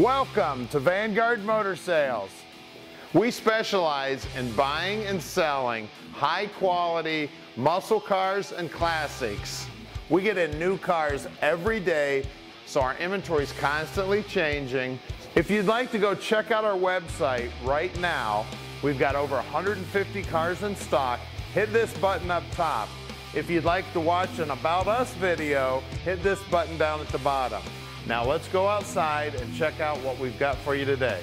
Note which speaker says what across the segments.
Speaker 1: Welcome to Vanguard Motor Sales. We specialize in buying and selling high quality muscle cars and classics. We get in new cars every day, so our inventory is constantly changing. If you'd like to go check out our website right now, we've got over 150 cars in stock. Hit this button up top. If you'd like to watch an About Us video, hit this button down at the bottom. Now let's go outside and check out what we've got for you today.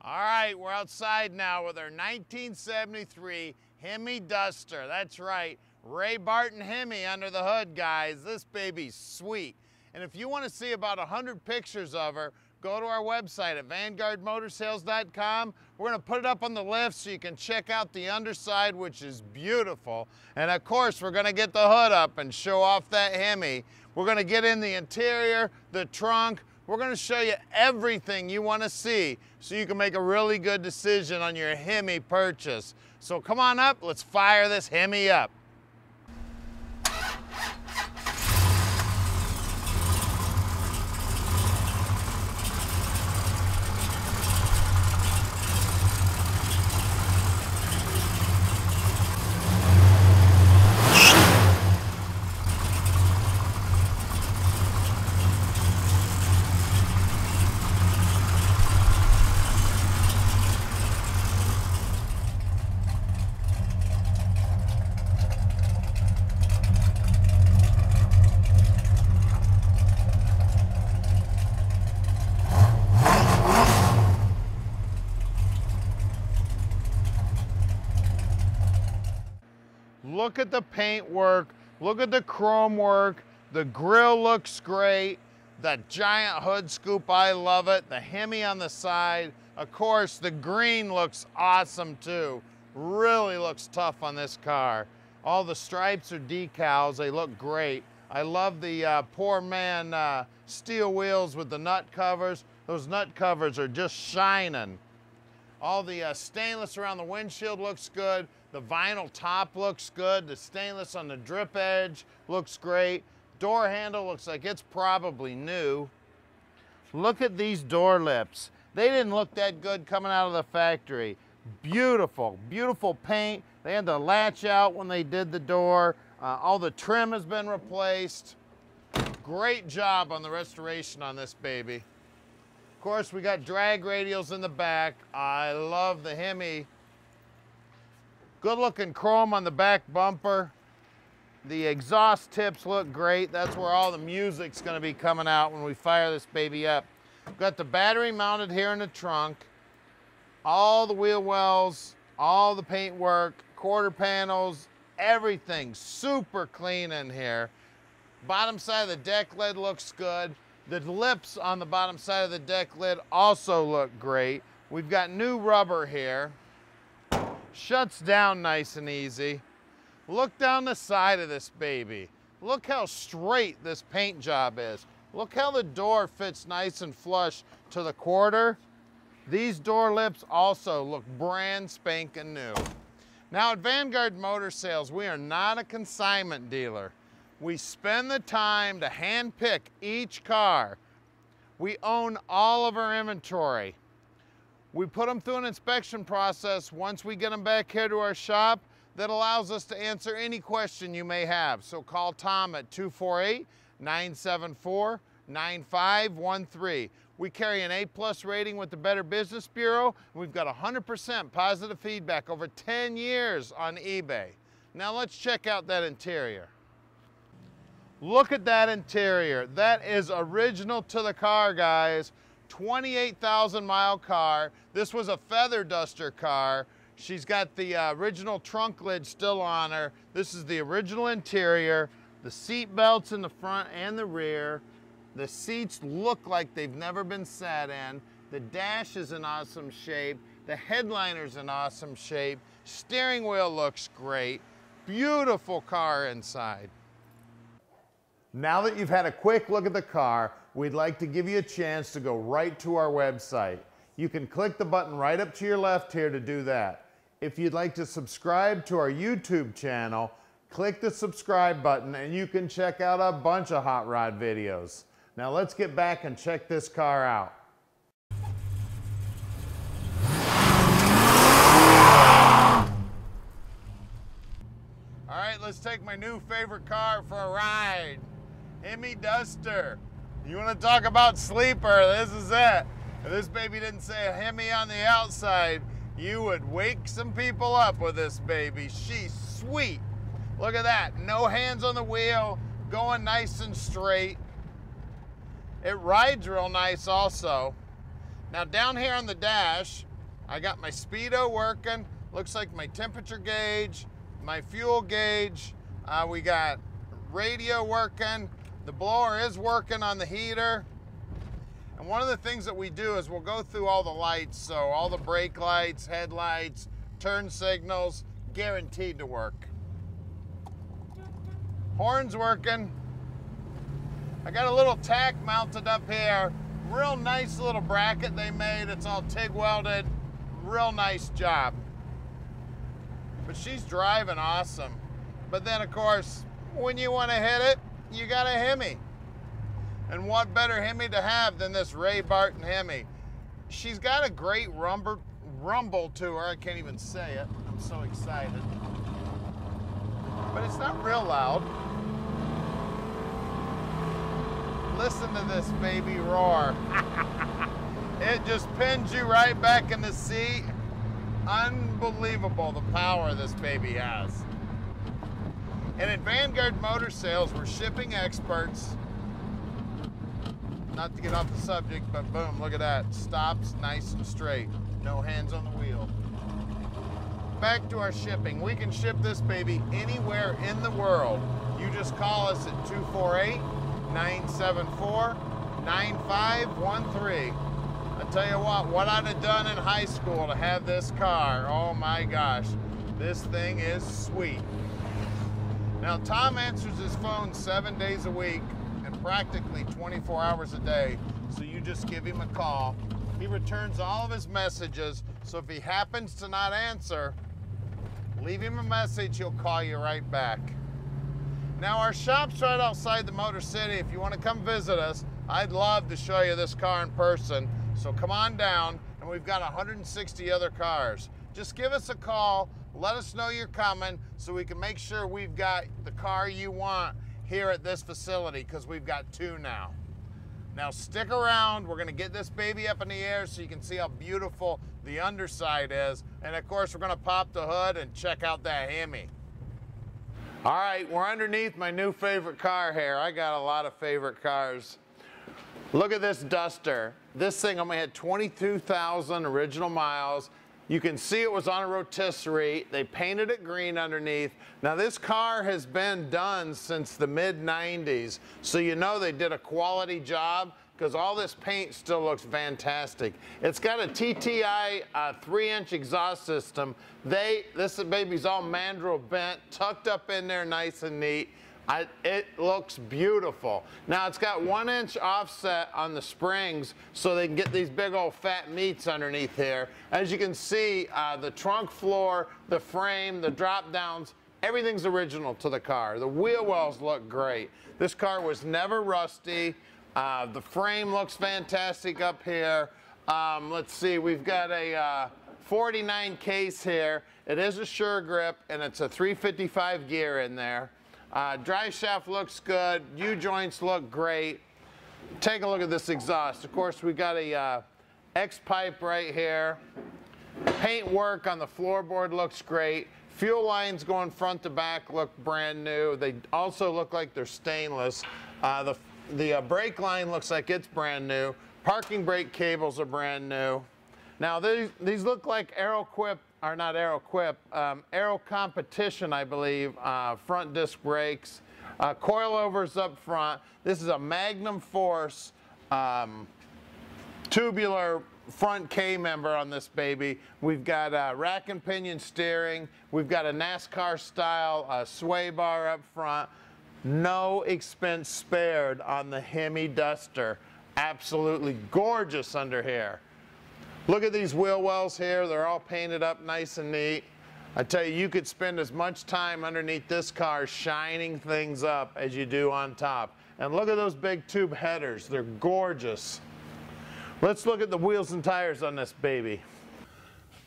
Speaker 1: All right, we're outside now with our 1973 Hemi Duster. That's right, Ray Barton Hemi under the hood, guys. This baby's sweet. And if you want to see about 100 pictures of her, go to our website at vanguardmotorsales.com. We're going to put it up on the lift so you can check out the underside, which is beautiful. And of course, we're going to get the hood up and show off that Hemi. We're to get in the interior, the trunk. We're to show you everything you want to see so you can make a really good decision on your Hemi purchase. So come on up, let's fire this Hemi up. Look at the paint work. Look at the chrome work. The grill looks great. That giant hood scoop, I love it. The Hemi on the side. Of course, the green looks awesome too. Really looks tough on this car. All the stripes are decals. They look great. I love the uh, poor man uh, steel wheels with the nut covers. Those nut covers are just shining. All the uh, stainless around the windshield looks good. The vinyl top looks good. The stainless on the drip edge looks great. Door handle looks like it's probably new. Look at these door lips. They didn't look that good coming out of the factory. Beautiful, beautiful paint. They had the latch out when they did the door. Uh, all the trim has been replaced. Great job on the restoration on this baby Of course, we got drag radials in the back. I love the Hemi. Good looking chrome on the back bumper. The exhaust tips look great. That's where all the music's gonna be coming out when we fire this baby up. We've got the battery mounted here in the trunk. All the wheel wells, all the paint work, quarter panels, everything super clean in here. Bottom side of the deck lid looks good. The lips on the bottom side of the deck lid also look great. We've got new rubber here. Shuts down nice and easy. Look down the side of this baby. Look how straight this paint job is. Look how the door fits nice and flush to the quarter. These door lips also look brand spanking new. Now at Vanguard Motor Sales, we are not a consignment dealer. We spend the time to hand pick each car. We own all of our inventory. We put them through an inspection process once we get them back here to our shop that allows us to answer any question you may have. So call Tom at 248-974-9513. We carry an A-plus rating with the Better Business Bureau. We've got 100% positive feedback over 10 years on eBay. Now let's check out that interior. Look at that interior. That is original to the car, guys. 28,000 mile car. This was a feather duster car. She's got the uh, original trunk lid still on her. This is the original interior. The seat belts in the front and the rear. The seats look like they've never been sat in. The dash is in awesome shape. The headliner's in awesome shape. Steering wheel looks great. Beautiful car inside. Now that you've had a quick look at the car, we'd like to give you a chance to go right to our website. You can click the button right up to your left here to do that. If you'd like to subscribe to our YouTube channel, click the subscribe button and you can check out a bunch of hot rod videos. Now let's get back and check this car out. All right, let's take my new favorite car for a ride. Hemi Duster. You want to talk about sleeper? This is it. If this baby didn't say a Hemi on the outside, you would wake some people up with this baby. She's sweet. Look at that. No hands on the wheel, going nice and straight. It rides real nice also. Now down here on the dash, I got my speedo working. Looks like my temperature gauge, my fuel gauge. Uh, we got radio working. The blower is working on the heater. And one of the things that we do is we'll go through all the lights. So all the brake lights, headlights, turn signals, guaranteed to work. Horn's working. I got a little tach mounted up here. Real nice little bracket they made. It's all TIG welded. Real nice job. But she's driving awesome. But then of course, when you want to hit it, you got a Hemi. And what better Hemi to have than this Ray Barton Hemi? She's got a great rumble, rumble to her. I can't even say it. I'm so excited. But it's not real loud. Listen to this baby roar. it just pins you right back in the seat. Unbelievable the power this baby has. And at Vanguard Motor Sales, we're shipping experts. Not to get off the subject, but boom, look at that. Stops nice and straight. No hands on the wheel. Back to our shipping. We can ship this baby anywhere in the world. You just call us at 248 974 9513. I tell you what, what I'd have done in high school to have this car, oh my gosh, this thing is sweet. Now, Tom answers his phone seven days a week and practically 24 hours a day, so you just give him a call. He returns all of his messages, so if he happens to not answer, leave him a message, he'll call you right back. Now, our shop's right outside the Motor City. If you want to come visit us, I'd love to show you this car in person. So come on down, and we've got 160 other cars. Just give us a call, let us know you're coming so we can make sure we've got the car you want here at this facility because we've got two now. Now stick around, we're gonna get this baby up in the air so you can see how beautiful the underside is. And of course, we're gonna pop the hood and check out that Hemi. All right, we're underneath my new favorite car here. I got a lot of favorite cars. Look at this Duster. This thing only had 22,000 original miles. You can see it was on a rotisserie. They painted it green underneath. Now this car has been done since the mid 90s. So you know they did a quality job because all this paint still looks fantastic. It's got a TTI uh, three inch exhaust system. They, this baby's all mandrel bent, tucked up in there nice and neat. I, it looks beautiful. Now it's got one inch offset on the springs so they can get these big old fat meats underneath here. As you can see, uh, the trunk floor, the frame, the drop downs, everything's original to the car. The wheel wells look great. This car was never rusty. Uh, the frame looks fantastic up here. Um, let's see, we've got a uh, 49 case here. It is a sure grip and it's a 355 gear in there. Uh, drive shaft looks good. U-joints look great. Take a look at this exhaust. Of course, we got a uh, X-pipe right here. Paint work on the floorboard looks great. Fuel lines going front to back look brand new. They also look like they're stainless. Uh, the the uh, brake line looks like it's brand new. Parking brake cables are brand new. Now these, these look like Aeroquip are not Aeroquip, um, Aero Competition, I believe, uh, front disc brakes, uh, coilovers up front. This is a Magnum Force um, tubular front K member on this baby. We've got a rack and pinion steering. We've got a NASCAR style uh, sway bar up front. No expense spared on the Hemi Duster. Absolutely gorgeous under here. Look at these wheel wells here. They're all painted up nice and neat. I tell you, you could spend as much time underneath this car shining things up as you do on top. And look at those big tube headers. They're gorgeous. Let's look at the wheels and tires on this baby.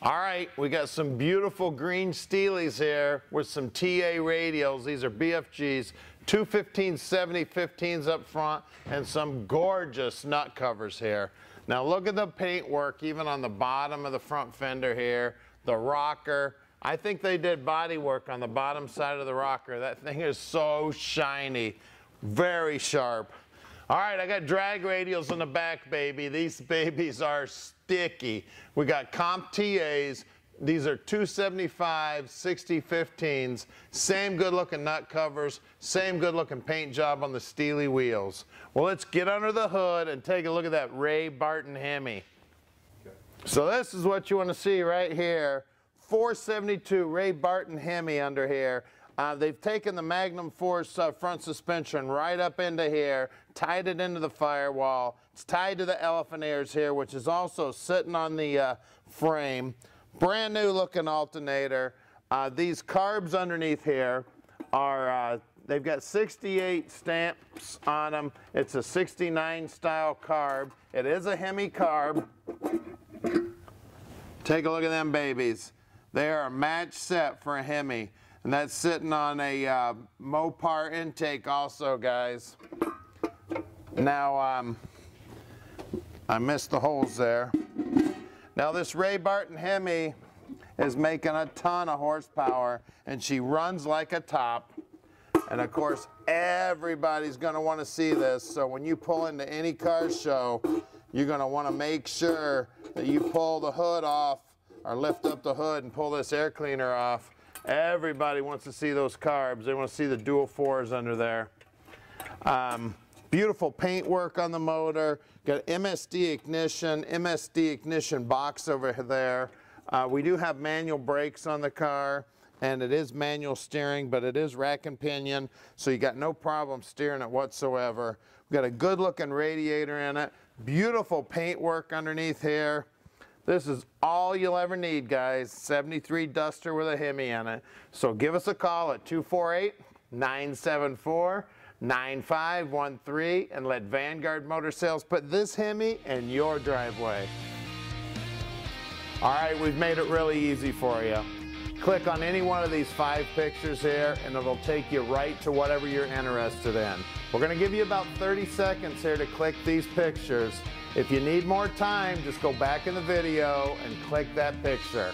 Speaker 1: All right, we got some beautiful green Steelies here with some TA radials. These are BFGs, two 1570 15s up front, and some gorgeous nut covers here. Now look at the paint work even on the bottom of the front fender here, the rocker. I think they did body work on the bottom side of the rocker. That thing is so shiny, very sharp. All right, I got drag radials in the back, baby. These babies are sticky. We got comp TAs. These are 275 60 15s. Same good looking nut covers, same good looking paint job on the Steely wheels. Well, let's get under the hood and take a look at that Ray Barton Hemi. So this is what you want to see right here. 472 Ray Barton Hemi under here. Uh, they've taken the Magnum Force uh, front suspension right up into here, tied it into the firewall. It's tied to the elephant ears here, which is also sitting on the uh, frame. Brand new looking alternator. Uh, these carbs underneath here are, uh, they've got 68 stamps on them. It's a 69 style carb. It is a Hemi carb. Take a look at them babies. They are a match set for a Hemi. And that's sitting on a uh, Mopar intake also, guys. Now, um, I missed the holes there. Now this Ray Barton Hemi is making a ton of horsepower and she runs like a top. And of course, everybody's gonna wanna see this. So when you pull into any car show, you're gonna wanna make sure that you pull the hood off or lift up the hood and pull this air cleaner off Everybody wants to see those carbs. They want to see the dual fours under there. Um, beautiful paint work on the motor. Got MSD ignition, MSD ignition box over there. Uh, we do have manual brakes on the car and it is manual steering, but it is rack and pinion, so you got no problem steering it whatsoever. We've got a good looking radiator in it, beautiful paint work underneath here. This is all you'll ever need, guys. 73 Duster with a Hemi in it. So give us a call at 248-974-9513 and let Vanguard Motor Sales put this Hemi in your driveway. All right, we've made it really easy for you. Click on any one of these five pictures here and it'll take you right to whatever you're interested in. We're gonna give you about 30 seconds here to click these pictures if you need more time, just go back in the video and click that picture.